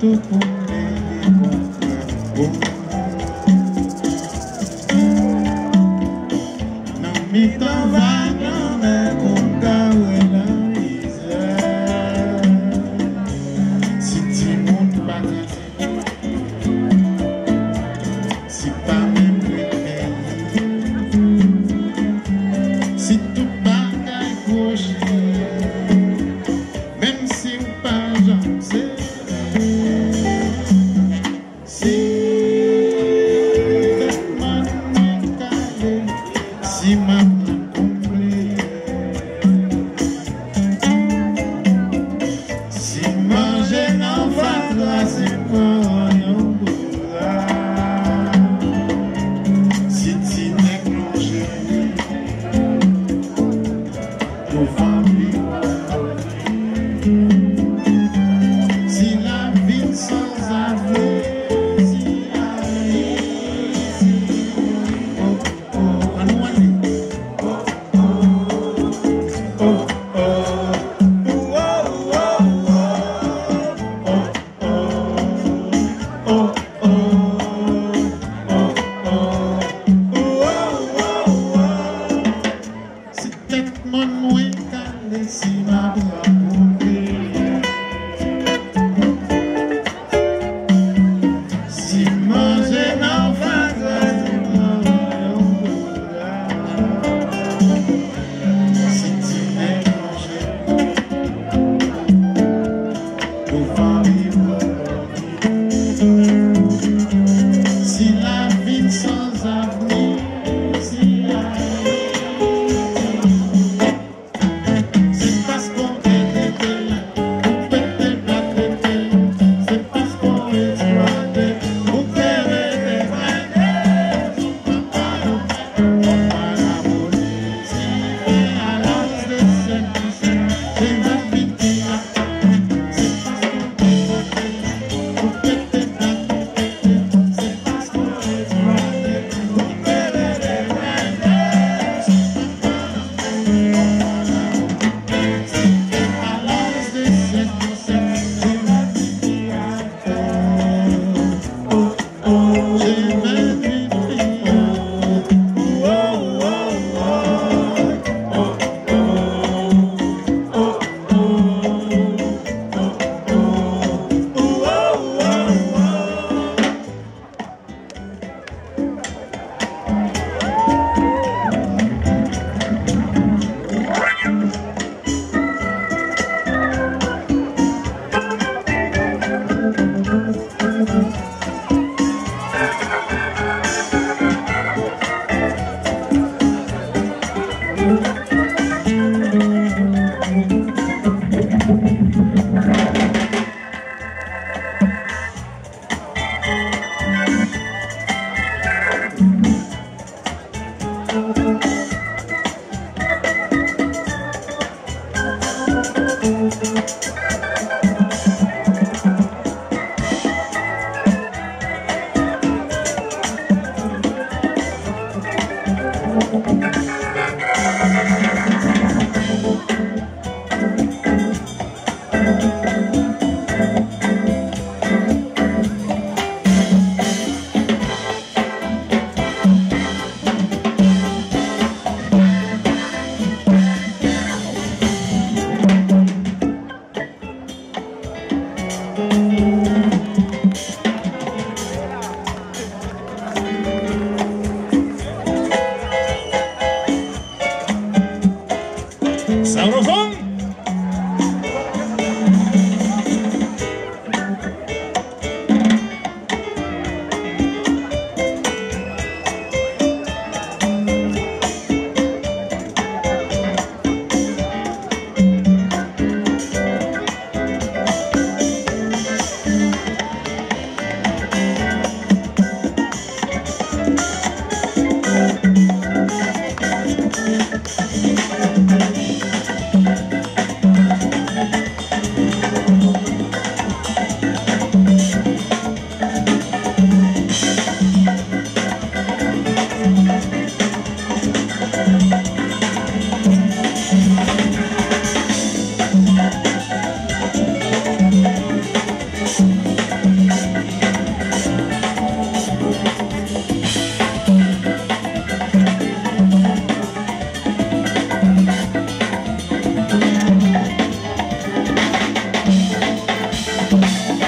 ту Tô família Yeah.